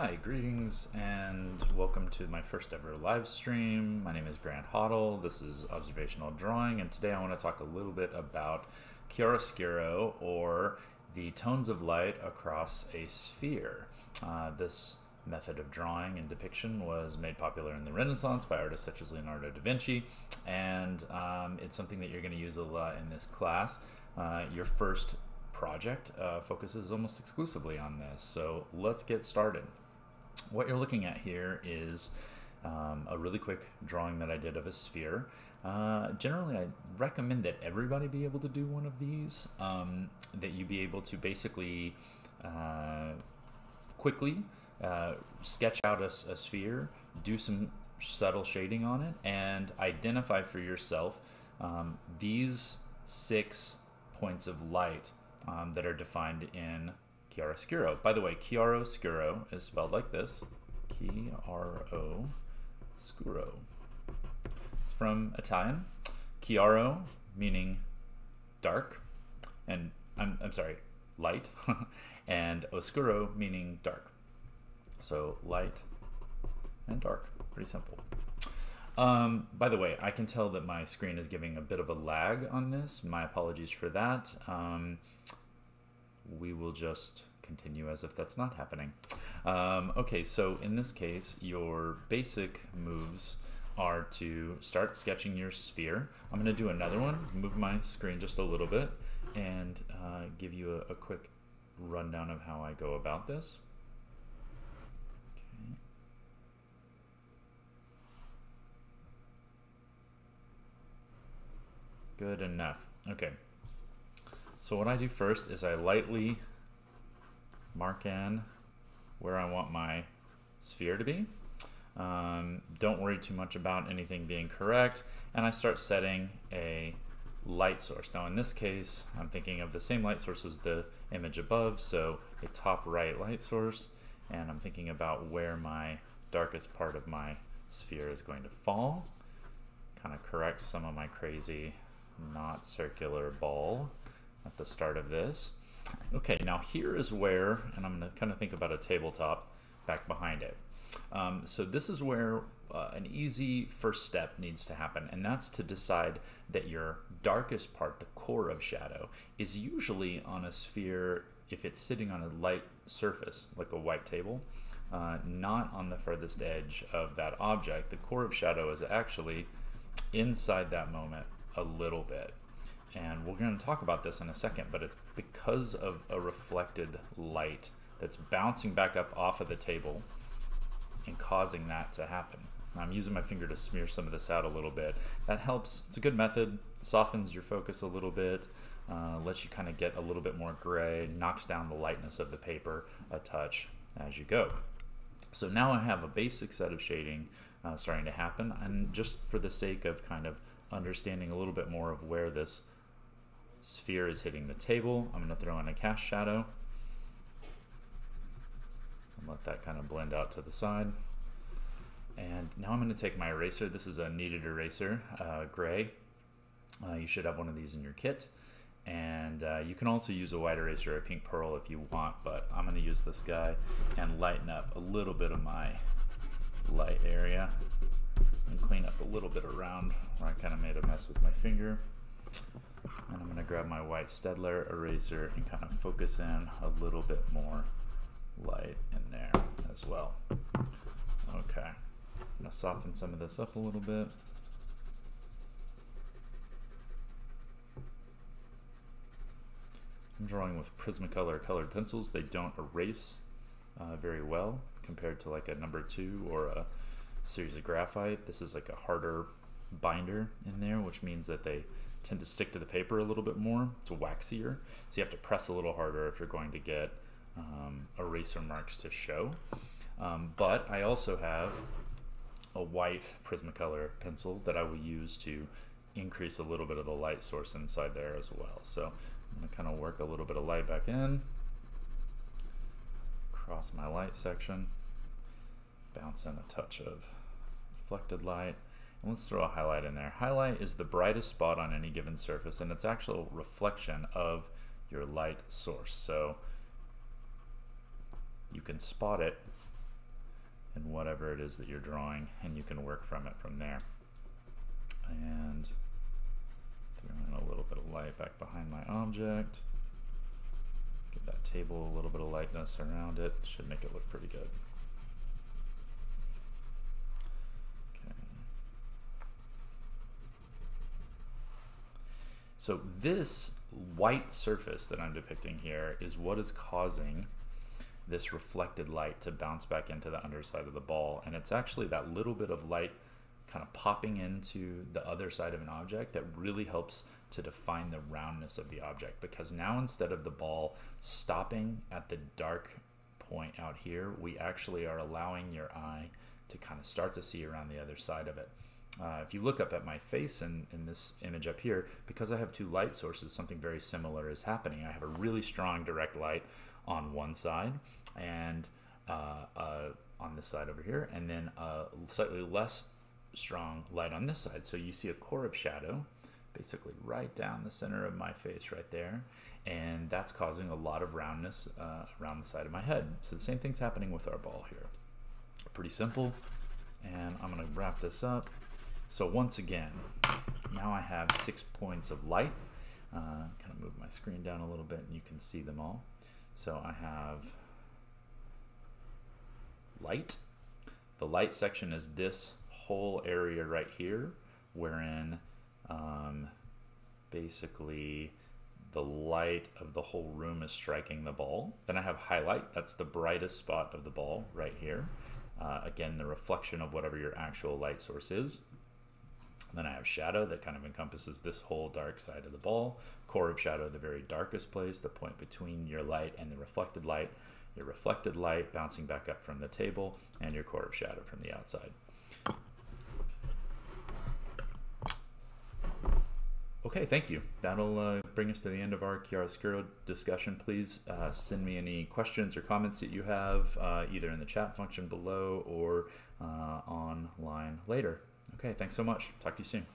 Hi, greetings, and welcome to my first ever live stream. My name is Grant Hottle. This is Observational Drawing, and today I want to talk a little bit about chiaroscuro, or the tones of light across a sphere. Uh, this method of drawing and depiction was made popular in the Renaissance by artists such as Leonardo da Vinci, and um, it's something that you're going to use a lot in this class. Uh, your first project uh, focuses almost exclusively on this, so let's get started. What you're looking at here is um, a really quick drawing that I did of a sphere. Uh, generally, I recommend that everybody be able to do one of these, um, that you be able to basically uh, quickly uh, sketch out a, a, sphere, do some subtle shading on it, and identify for yourself um, these six points of light um, that are defined in chiaroscuro. By the way, chiaroscuro is spelled like this, chiaro scuro. It's from Italian. Chiaro meaning dark, and I'm, I'm sorry, light, and oscuro meaning dark. So light and dark, pretty simple. Um, by the way, I can tell that my screen is giving a bit of a lag on this. My apologies for that. Um, will just continue as if that's not happening. Um, okay, so in this case, your basic moves are to start sketching your sphere. I'm going to do another one, move my screen just a little bit, and uh, give you a, a quick rundown of how I go about this. Okay. Good enough. Okay. So what I do first is I lightly mark in where I want my sphere to be. Um, don't worry too much about anything being correct. And I start setting a light source. Now in this case, I'm thinking of the same light source as the image above, so a top right light source, and I'm thinking about where my darkest part of my sphere is going to fall. Kind of correct some of my crazy not circular ball at the start of this. Okay, now here is where, and I'm going to kind of think about a tabletop back behind it. Um, so this is where uh, an easy first step needs to happen, and that's to decide that your darkest part, the core of shadow, is usually on a sphere if it's sitting on a light surface, like a white table, uh, not on the furthest edge of that object. The core of shadow is actually inside that moment a little bit and we're going to talk about this in a second, but it's because of a reflected light that's bouncing back up off of the table and causing that to happen. I'm using my finger to smear some of this out a little bit. That helps. It's a good method. Softens your focus a little bit, uh, lets you kind of get a little bit more gray, knocks down the lightness of the paper a touch as you go. So now I have a basic set of shading uh, starting to happen, and just for the sake of kind of understanding a little bit more of where this sphere is hitting the table. I'm going to throw in a cast shadow and let that kind of blend out to the side. And now I'm going to take my eraser. This is a kneaded eraser, uh, gray. Uh, you should have one of these in your kit. And uh, you can also use a white eraser or a pink pearl if you want, but I'm going to use this guy and lighten up a little bit of my light area and clean up a little bit around where I kind of made a mess with my finger. And I'm going to grab my white Staedtler eraser and kind of focus in a little bit more light in there as well. Okay, I'm going to soften some of this up a little bit. I'm drawing with Prismacolor colored pencils. They don't erase uh, very well compared to like a number two or a series of graphite. This is like a harder binder in there, which means that they tend to stick to the paper a little bit more. It's waxier, so you have to press a little harder if you're going to get um, eraser marks to show. Um, but I also have a white Prismacolor pencil that I will use to increase a little bit of the light source inside there as well. So I'm going to kind of work a little bit of light back in, cross my light section, bounce in a touch of reflected light, let's throw a highlight in there. Highlight is the brightest spot on any given surface and it's actual reflection of your light source. So you can spot it in whatever it is that you're drawing, and you can work from it from there. And throw in a little bit of light back behind my object. Give that table a little bit of lightness around it. Should make it look pretty good. So this white surface that I'm depicting here is what is causing this reflected light to bounce back into the underside of the ball. And it's actually that little bit of light kind of popping into the other side of an object that really helps to define the roundness of the object because now instead of the ball stopping at the dark point out here, we actually are allowing your eye to kind of start to see around the other side of it. Uh, if you look up at my face in, in this image up here, because I have two light sources, something very similar is happening. I have a really strong direct light on one side and uh, uh, on this side over here, and then a slightly less strong light on this side. So you see a core of shadow basically right down the center of my face right there. And that's causing a lot of roundness uh, around the side of my head. So the same thing's happening with our ball here. Pretty simple. And I'm gonna wrap this up. So once again, now I have six points of light. Uh, kind of move my screen down a little bit and you can see them all. So I have light. The light section is this whole area right here, wherein um, basically the light of the whole room is striking the ball. Then I have highlight, that's the brightest spot of the ball right here. Uh, again, the reflection of whatever your actual light source is. Then I have shadow that kind of encompasses this whole dark side of the ball. Core of shadow, the very darkest place, the point between your light and the reflected light. Your reflected light bouncing back up from the table, and your core of shadow from the outside. Okay, thank you. That'll uh, bring us to the end of our chiaroscuro discussion. Please uh, send me any questions or comments that you have, uh, either in the chat function below or uh, online later. Okay, thanks so much. Talk to you soon.